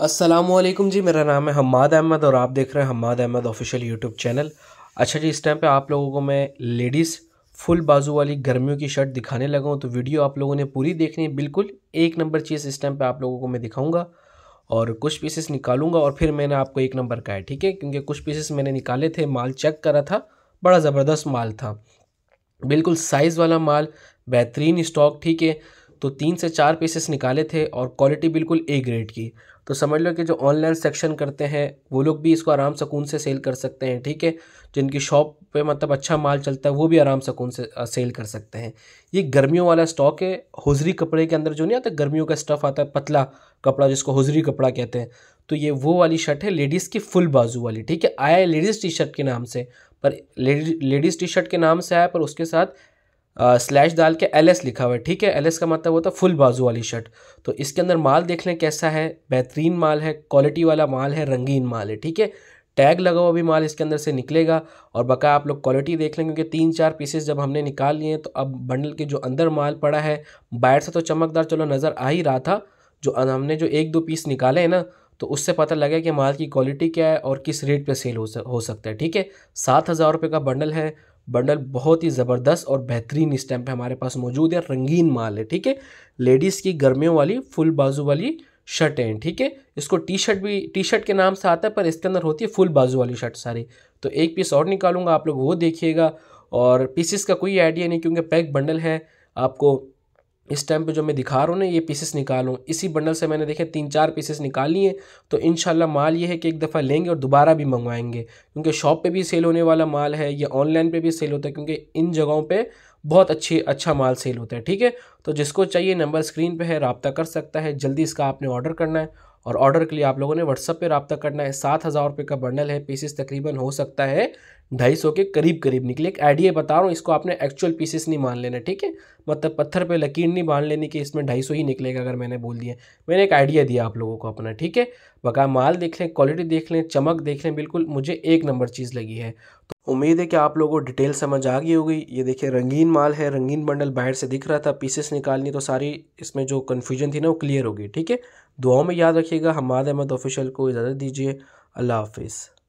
असलम जी, मेरा नाम है हमाद अहमद और आप देख रहे हैं Hamad Ahmad official YouTube channel. अच्छा जी, इस टाइम पे आप लोगों को मैं लेडीज़ फुल बाजू वाली गर्मियों की शर्ट दिखाने लगा हूँ तो वीडियो आप लोगों ने पूरी देखनी है। बिल्कुल एक नंबर चीज़ इस टाइम पे आप लोगों को मैं दिखाऊँगा और कुछ पीसेस निकालूँगा और फिर मैंने आपको एक नंबर का है, ठीक है? क्योंकि कुछ पीसेस मैंने निकाले थे, माल चेक करा था, बड़ा ज़बरदस्त माल था। बिल्कुल साइज़ वाला माल, बेहतरीन स्टॉक ठीक है? तो तीन से चार पीसेस निकाले थे और क्वालिटी बिल्कुल ए ग्रेड की। तो समझ लो कि जो ऑनलाइन सेक्शन करते हैं, वो लोग भी इसको आराम सुकून से सेल कर सकते हैं, ठीक है? जिनकी शॉप पे मतलब अच्छा माल चलता है, वो भी आराम सुकून से सेल कर सकते हैं। ये गर्मियों वाला स्टॉक है, हुजरी कपड़े के अंदर जो नहीं आता, गर्मियों का स्टफ़ आता है, पतला कपड़ा जिसको हुजरी कपड़ा कहते हैं तो ये वो वाली शर्ट है लेडीज़ की फुल बाजू वाली, ठीक है? आया है लेडीज़ टी शर्ट के नाम से, पर लेडीज़ टी शर्ट के नाम से आया पर उसके साथ स्लैश डाल के एल एस लिखा हुआ है, ठीक है? एल एस का मतलब होता है फुल बाजू वाली शर्ट। तो इसके अंदर माल देख लें कैसा है, बेहतरीन माल है, क्वालिटी वाला माल है, रंगीन माल है, ठीक है? टैग लगा हुआ भी माल इसके अंदर से निकलेगा और बका आप लोग क्वालिटी देख लें, क्योंकि तीन चार पीसेस जब हमने निकाल लिए तो अब बंडल के जो अंदर माल पड़ा है बाहर से तो चमकदार चलो नज़र आ ही रहा था, जो हमने जो एक दो पीस निकाले हैं ना तो उससे पता लगा कि माल की क्वालिटी क्या है और किस रेट पे सेल हो सकता है, ठीक है? सात हज़ार रुपये का बंडल है बंडल बहुत ही ज़बरदस्त और बेहतरीन इस टाइम पे हमारे पास मौजूद है रंगीन माल है, ठीक है? लेडीज़ की गर्मियों वाली, फुल बाजू वाली शर्ट है, ठीक है? इसको टी शर्ट भी टी शर्ट के नाम से आता है, पर इसके अंदर होती है फुल बाजू वाली शर्ट सारी। तो एक पीस और निकालूँगा, आप लोग वो देखिएगा, और पीसेस का कोई आइडिया नहीं, क्योंकि पैक बंडल है, आपको इस टाइम पे जो मैं दिखा रहा हूँ ना, ये पीसेस निकालूँ। इसी बंडल से मैंने देखे तीन चार पीसेस निकाल लिए तो इन माल ये है कि एक दफ़ा लेंगे और दोबारा भी मंगवाएँगे। क्योंकि शॉप पे भी सेल होने वाला माल है या ऑनलाइन पे भी सेल होता है, क्योंकि इन जगहों पे बहुत अच्छी अच्छा माल सेल होता है, ठीक है? तो जिसको चाहिए नंबर स्क्रीन पर है, रबता कर सकता है। जल्दी इसका आपने ऑर्डर करना है और ऑर्डर के लिए आप लोगों ने व्हाट्सअप पर रबता करना है। सात हज़ार रुपये का बंडल है पीसेस तकरीबन हो सकता है ढाई सौ के करीब करीब निकले। एक आइडिया बता रहा हूँ, इसको आपने एक्चुअल पीसेस नहीं मान लेना, ठीक है? मतलब पत्थर पे लकीर नहीं मान लेनी कि इसमें ढाई सौ ही निकलेगा अगर मैंने बोल दिया। मैंने एक आइडिया दिया आप लोगों को अपना, ठीक है? बका माल देख लें क्वालिटी देख लें, चमक देख लें, बिल्कुल मुझे एक नंबर चीज़ लगी है। तो उम्मीद है कि आप लोगों को डिटेल समझ आ गई होगी। ये देखिए, रंगीन माल है, रंगीन बंडल बाहर से दिख रहा था पीसेस निकालनी तो सारी इसमें जो कन्फ्यूज़न थी ना, वो क्लियर होगी, ठीक है? दुआओं में याद रखिएगा, हमाद अहमद ऑफिशियल को इजाज़त दीजिए, अल्लाह हाफिज़।